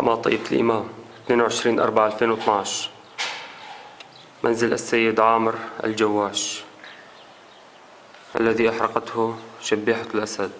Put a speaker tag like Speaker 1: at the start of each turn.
Speaker 1: حماطية الإمام 22 4 2012 منزل السيد عامر الجواش الذي أحرقته شبيحة الأسد.